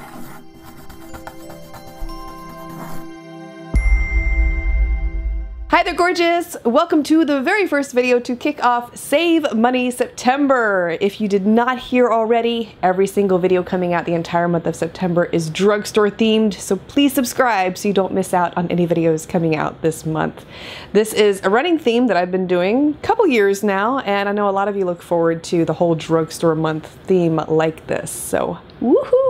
うん。Hi there gorgeous! Welcome to the very first video to kick off Save Money September. If you did not hear already, every single video coming out the entire month of September is drugstore themed, so please subscribe so you don't miss out on any videos coming out this month. This is a running theme that I've been doing a couple years now, and I know a lot of you look forward to the whole drugstore month theme like this, so Woohoo!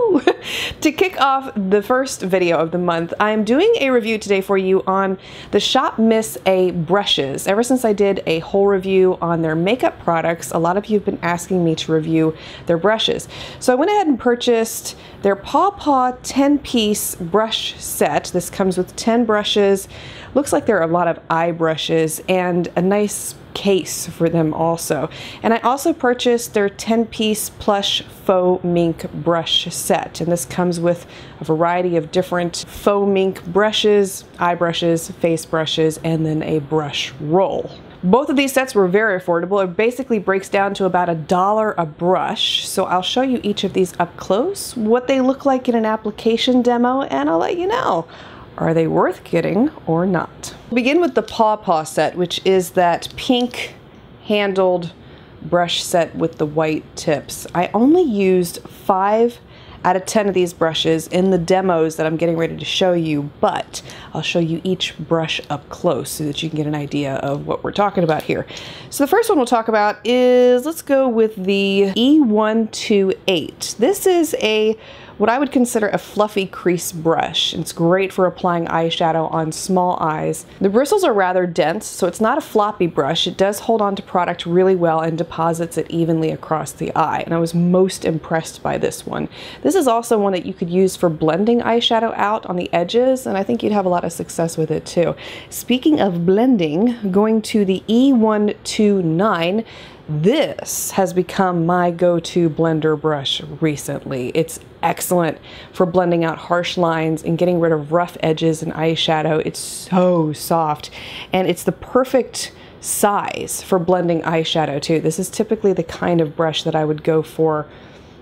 to kick off the first video of the month, I'm doing a review today for you on the Shop Miss A brushes. Ever since I did a whole review on their makeup products, a lot of you have been asking me to review their brushes. So I went ahead and purchased their Paw Paw 10 piece brush set. This comes with 10 brushes. Looks like there are a lot of eye brushes and a nice case for them also. And I also purchased their 10 piece plush faux mink brush set. And this comes with a variety of different faux mink brushes, eye brushes, face brushes, and then a brush roll. Both of these sets were very affordable. It basically breaks down to about a dollar a brush. So I'll show you each of these up close, what they look like in an application demo, and I'll let you know. Are they worth getting or not? We'll begin with the Paw Paw set, which is that pink handled brush set with the white tips. I only used five out of 10 of these brushes in the demos that I'm getting ready to show you, but I'll show you each brush up close so that you can get an idea of what we're talking about here. So the first one we'll talk about is, let's go with the E128. This is a what I would consider a fluffy crease brush. It's great for applying eyeshadow on small eyes. The bristles are rather dense, so it's not a floppy brush. It does hold on to product really well and deposits it evenly across the eye, and I was most impressed by this one. This is also one that you could use for blending eyeshadow out on the edges, and I think you'd have a lot of success with it too. Speaking of blending, going to the E129, this has become my go-to blender brush recently. It's excellent for blending out harsh lines and getting rid of rough edges and eyeshadow. It's so soft and it's the perfect size for blending eyeshadow too. This is typically the kind of brush that I would go for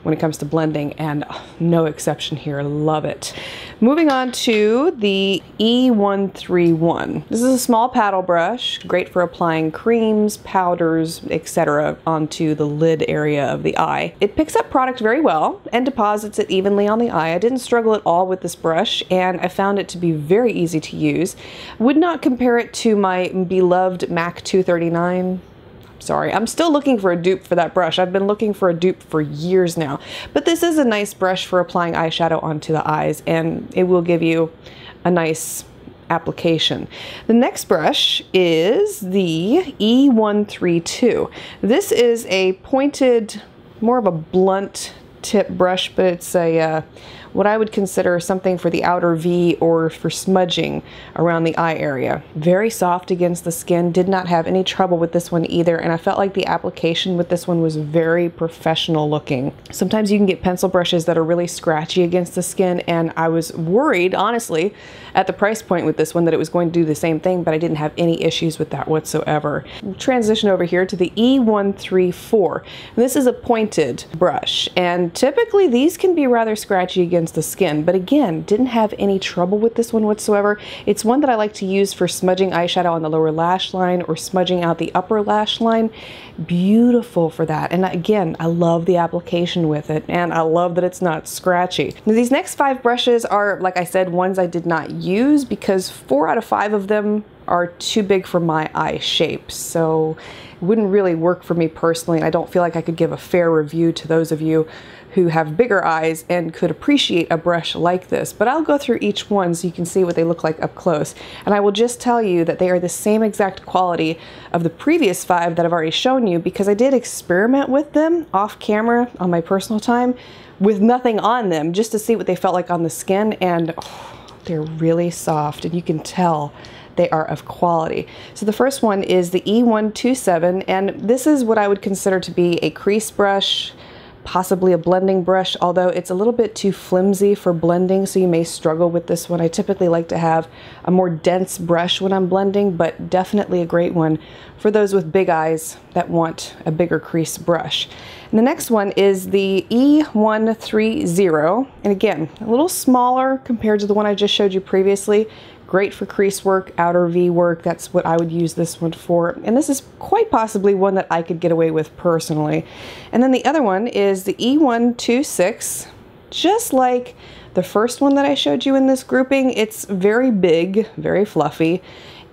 when it comes to blending and oh, no exception here, love it. Moving on to the E131. This is a small paddle brush, great for applying creams, powders, etc. onto the lid area of the eye. It picks up product very well and deposits it evenly on the eye. I didn't struggle at all with this brush and I found it to be very easy to use. Would not compare it to my beloved MAC 239 Sorry, I'm still looking for a dupe for that brush. I've been looking for a dupe for years now. But this is a nice brush for applying eyeshadow onto the eyes and it will give you a nice application. The next brush is the E132. This is a pointed, more of a blunt tip brush, but it's a uh, what I would consider something for the outer V or for smudging around the eye area. Very soft against the skin, did not have any trouble with this one either, and I felt like the application with this one was very professional looking. Sometimes you can get pencil brushes that are really scratchy against the skin, and I was worried, honestly, at the price point with this one that it was going to do the same thing, but I didn't have any issues with that whatsoever. Transition over here to the E134. This is a pointed brush, and typically these can be rather scratchy against against the skin. But again, didn't have any trouble with this one whatsoever. It's one that I like to use for smudging eyeshadow on the lower lash line or smudging out the upper lash line. Beautiful for that. And again, I love the application with it and I love that it's not scratchy. Now, these next five brushes are, like I said, ones I did not use because four out of five of them are too big for my eye shape. So it wouldn't really work for me personally. And I don't feel like I could give a fair review to those of you who have bigger eyes and could appreciate a brush like this. But I'll go through each one so you can see what they look like up close. And I will just tell you that they are the same exact quality of the previous five that I've already shown you because I did experiment with them off camera on my personal time with nothing on them just to see what they felt like on the skin and oh, they're really soft and you can tell they are of quality. So the first one is the E127 and this is what I would consider to be a crease brush possibly a blending brush, although it's a little bit too flimsy for blending, so you may struggle with this one. I typically like to have a more dense brush when I'm blending, but definitely a great one for those with big eyes that want a bigger crease brush. And the next one is the E130, and again, a little smaller compared to the one I just showed you previously. Great for crease work, outer V work. That's what I would use this one for. And this is quite possibly one that I could get away with personally. And then the other one is the E126, just like the first one that I showed you in this grouping. It's very big, very fluffy.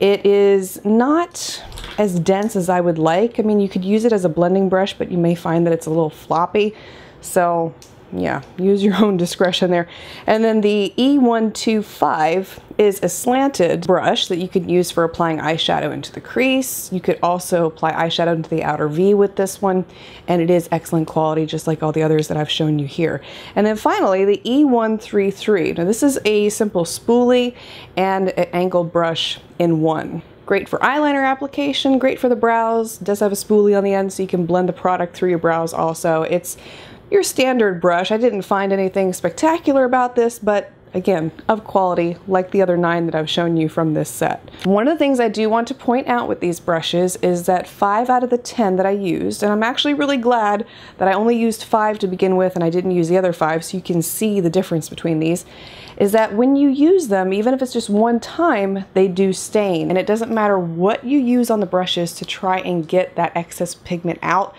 It is not as dense as I would like. I mean, you could use it as a blending brush, but you may find that it's a little floppy. So yeah, use your own discretion there. And then the E125 is a slanted brush that you could use for applying eyeshadow into the crease. You could also apply eyeshadow into the outer V with this one, and it is excellent quality, just like all the others that I've shown you here. And then finally, the E133. Now this is a simple spoolie and an angled brush in one. Great for eyeliner application, great for the brows, does have a spoolie on the end so you can blend the product through your brows also. It's your standard brush. I didn't find anything spectacular about this, but again, of quality, like the other nine that I've shown you from this set. One of the things I do want to point out with these brushes is that five out of the 10 that I used, and I'm actually really glad that I only used five to begin with and I didn't use the other five so you can see the difference between these, is that when you use them, even if it's just one time, they do stain. And it doesn't matter what you use on the brushes to try and get that excess pigment out,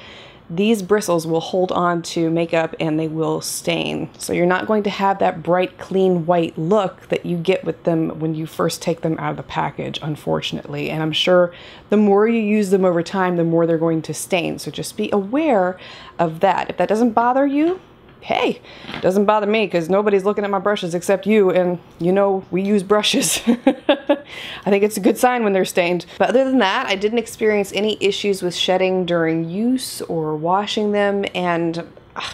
these bristles will hold on to makeup and they will stain. So you're not going to have that bright, clean white look that you get with them when you first take them out of the package, unfortunately. And I'm sure the more you use them over time, the more they're going to stain. So just be aware of that. If that doesn't bother you, hey, doesn't bother me because nobody's looking at my brushes except you, and you know we use brushes. I think it's a good sign when they're stained. But other than that, I didn't experience any issues with shedding during use or washing them, and uh,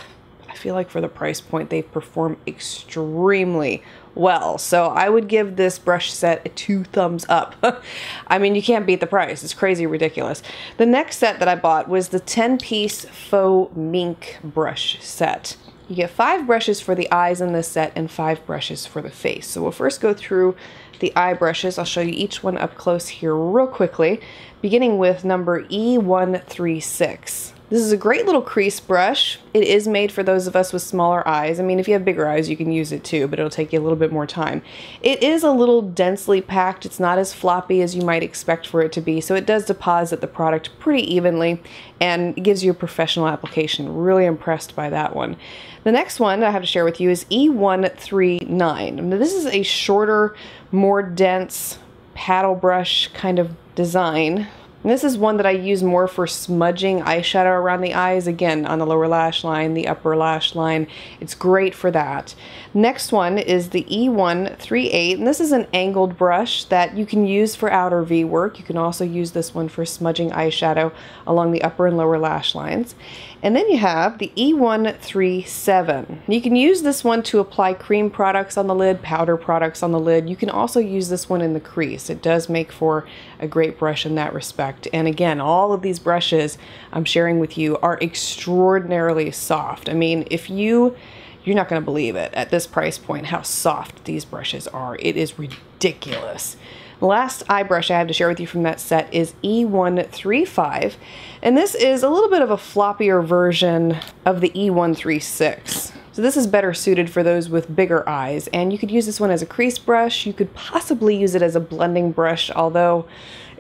I feel like for the price point, they perform extremely well. So I would give this brush set a two thumbs up. I mean, you can't beat the price. It's crazy ridiculous. The next set that I bought was the 10 piece faux mink brush set. You get five brushes for the eyes in this set and five brushes for the face. So we'll first go through the eye brushes. I'll show you each one up close here real quickly, beginning with number E136. This is a great little crease brush. It is made for those of us with smaller eyes. I mean, if you have bigger eyes, you can use it too, but it'll take you a little bit more time. It is a little densely packed. It's not as floppy as you might expect for it to be, so it does deposit the product pretty evenly and gives you a professional application. Really impressed by that one. The next one I have to share with you is E139. Now, this is a shorter, more dense paddle brush kind of design and this is one that I use more for smudging eyeshadow around the eyes, again, on the lower lash line, the upper lash line. It's great for that. Next one is the E138, and this is an angled brush that you can use for outer V work. You can also use this one for smudging eyeshadow along the upper and lower lash lines. And then you have the E137. You can use this one to apply cream products on the lid, powder products on the lid. You can also use this one in the crease. It does make for a great brush in that respect. And again, all of these brushes I'm sharing with you are extraordinarily soft. I mean, if you you're not going to believe it at this price point how soft these brushes are. It is ridiculous. The last eye brush I have to share with you from that set is E135, and this is a little bit of a floppier version of the E136. So this is better suited for those with bigger eyes, and you could use this one as a crease brush. You could possibly use it as a blending brush, although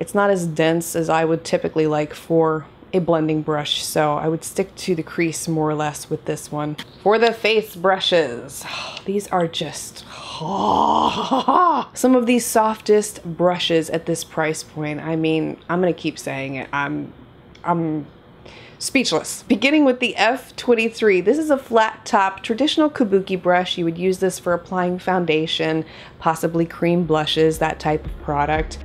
it's not as dense as I would typically like for a blending brush, so I would stick to the crease more or less with this one. For the face brushes, these are just some of the softest brushes at this price point. I mean, I'm gonna keep saying it. I'm, I'm speechless. Beginning with the F23, this is a flat top traditional kabuki brush. You would use this for applying foundation, possibly cream blushes, that type of product.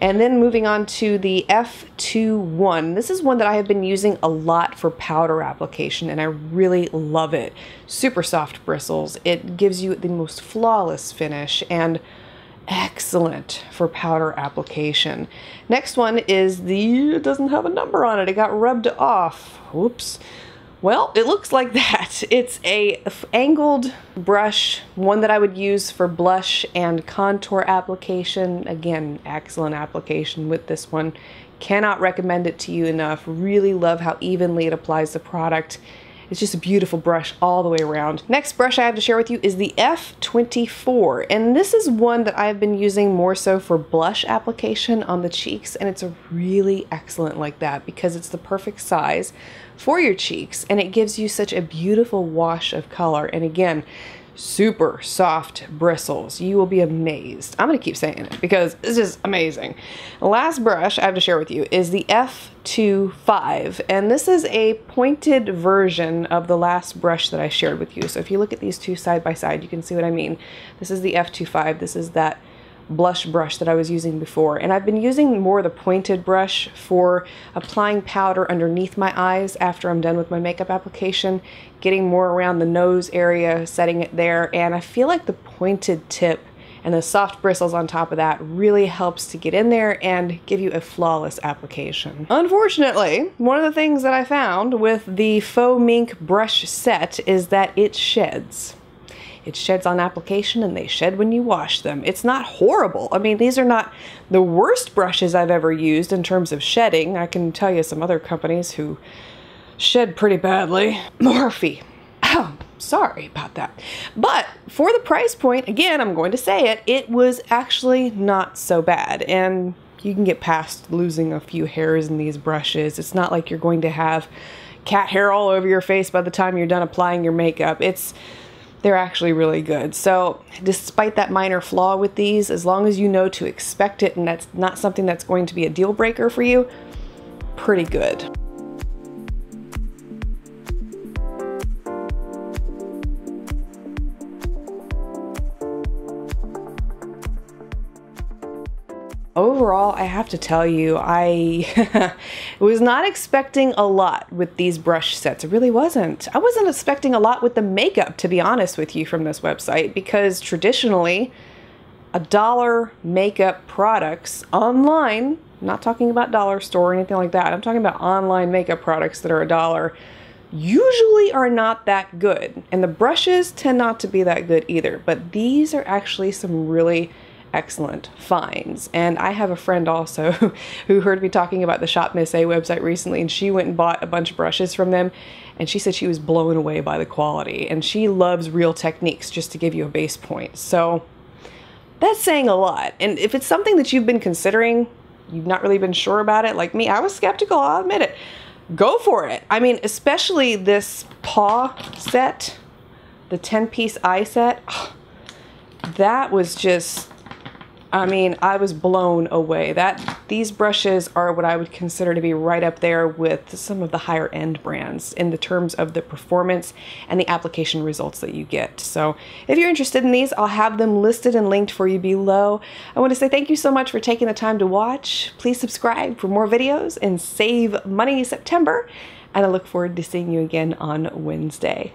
And then moving on to the F21. This is one that I have been using a lot for powder application and I really love it. Super soft bristles. It gives you the most flawless finish and excellent for powder application. Next one is the, it doesn't have a number on it. It got rubbed off. Whoops. Well, it looks like that. It's a angled brush, one that I would use for blush and contour application. Again, excellent application with this one. Cannot recommend it to you enough. Really love how evenly it applies the product. It's just a beautiful brush all the way around. Next brush I have to share with you is the F24. And this is one that I've been using more so for blush application on the cheeks. And it's really excellent like that because it's the perfect size for your cheeks and it gives you such a beautiful wash of color. And again, super soft bristles. You will be amazed. I'm going to keep saying it because it's just amazing. Last brush I have to share with you is the F25 and this is a pointed version of the last brush that I shared with you. So if you look at these two side by side, you can see what I mean. This is the F25. This is that blush brush that I was using before. And I've been using more the pointed brush for applying powder underneath my eyes after I'm done with my makeup application, getting more around the nose area, setting it there. And I feel like the pointed tip and the soft bristles on top of that really helps to get in there and give you a flawless application. Unfortunately, one of the things that I found with the faux mink brush set is that it sheds. It sheds on application and they shed when you wash them. It's not horrible. I mean, these are not the worst brushes I've ever used in terms of shedding. I can tell you some other companies who shed pretty badly. Morphe. Oh, sorry about that. But for the price point, again, I'm going to say it, it was actually not so bad. And you can get past losing a few hairs in these brushes. It's not like you're going to have cat hair all over your face by the time you're done applying your makeup. It's they're actually really good. So despite that minor flaw with these, as long as you know to expect it and that's not something that's going to be a deal breaker for you, pretty good. I have to tell you, I was not expecting a lot with these brush sets. It really wasn't. I wasn't expecting a lot with the makeup, to be honest with you, from this website, because traditionally, a dollar makeup products online, not talking about dollar store or anything like that, I'm talking about online makeup products that are a dollar, usually are not that good. And the brushes tend not to be that good either, but these are actually some really excellent finds. And I have a friend also who heard me talking about the Shop Miss A website recently, and she went and bought a bunch of brushes from them. And she said she was blown away by the quality. And she loves Real Techniques just to give you a base point. So that's saying a lot. And if it's something that you've been considering, you've not really been sure about it, like me, I was skeptical, I'll admit it. Go for it. I mean, especially this paw set, the 10 piece eye set. that was just I mean, I was blown away. That these brushes are what I would consider to be right up there with some of the higher end brands in the terms of the performance and the application results that you get. So if you're interested in these, I'll have them listed and linked for you below. I want to say thank you so much for taking the time to watch. Please subscribe for more videos and save money September. And I look forward to seeing you again on Wednesday.